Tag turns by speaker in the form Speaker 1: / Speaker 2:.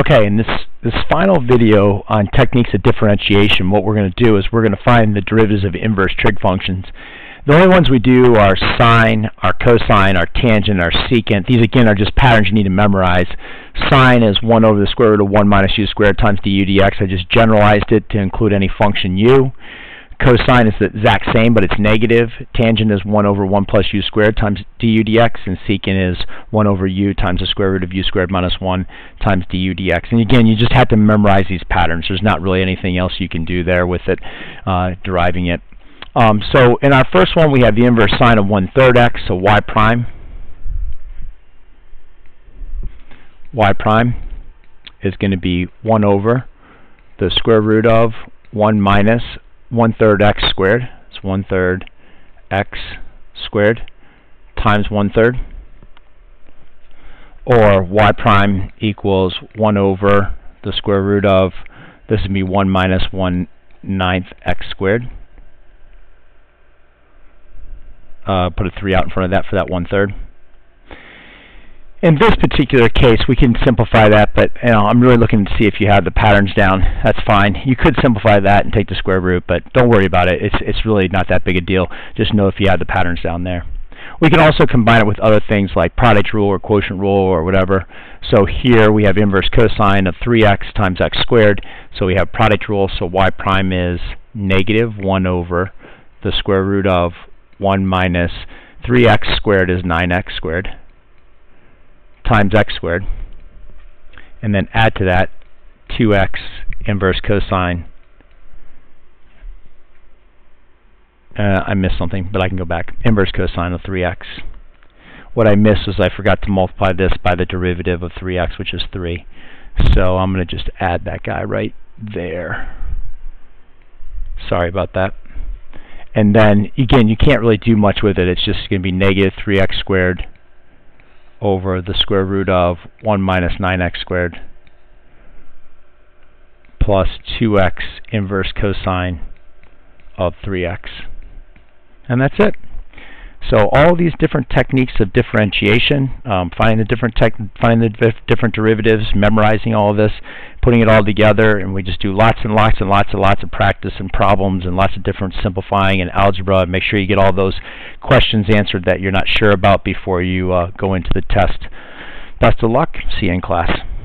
Speaker 1: Okay, in this, this final video on techniques of differentiation, what we're going to do is we're going to find the derivatives of inverse trig functions. The only ones we do are sine, arccosine, our tangent, arcsecant. These again are just patterns you need to memorize. Sine is 1 over the square root of 1 minus u squared times du dx. I just generalized it to include any function u. Cosine is the exact same, but it's negative. Tangent is 1 over 1 plus u squared times du dx, and secant is 1 over u times the square root of u squared minus 1 times du dx. And again, you just have to memorize these patterns. There's not really anything else you can do there with it, uh, deriving it. Um, so in our first one, we have the inverse sine of 1 third x, so y prime. y prime is going to be 1 over the square root of 1 minus one third x squared. It's one third x squared times one third. Or y prime equals 1 over the square root of, this would be 1 minus 1 ninth x squared. Uh, put a 3 out in front of that for that one third. In this particular case, we can simplify that, but you know, I'm really looking to see if you have the patterns down. That's fine. You could simplify that and take the square root, but don't worry about it. It's, it's really not that big a deal. Just know if you have the patterns down there. We can also combine it with other things like product rule or quotient rule or whatever. So here we have inverse cosine of 3x times x squared. So we have product rule, so y prime is negative 1 over the square root of 1 minus 3x squared is 9x squared times x squared, and then add to that 2x inverse cosine. Uh, I missed something, but I can go back. Inverse cosine of 3x. What I missed was I forgot to multiply this by the derivative of 3x, which is 3. So I'm going to just add that guy right there. Sorry about that. And then, again, you can't really do much with it. It's just going to be negative 3x squared over the square root of 1 minus 9x squared plus 2x inverse cosine of 3x. And that's it. So all these different techniques of differentiation, um, finding the different tech, finding the different derivatives, memorizing all of this, putting it all together, and we just do lots and lots and lots and lots of practice and problems and lots of different simplifying and algebra. Make sure you get all those questions answered that you're not sure about before you uh, go into the test. Best of luck. See you in class.